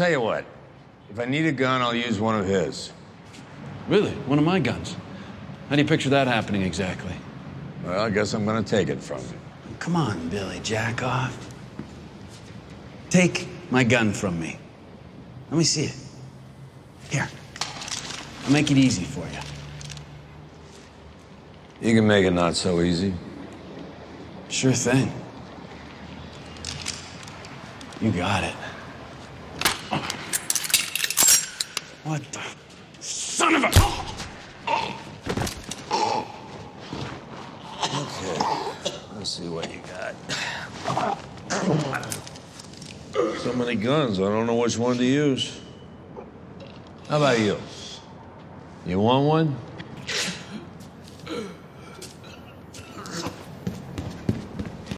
tell you what. If I need a gun, I'll use one of his. Really? One of my guns? How do you picture that happening exactly? Well, I guess I'm gonna take it from him. Come on, Billy Jack off. Take my gun from me. Let me see it. Here. I'll make it easy for you. You can make it not so easy. Sure thing. You got it. What the son of a. Oh! Okay. Let's see what you got. So many guns, I don't know which one to use. How about you? You want one?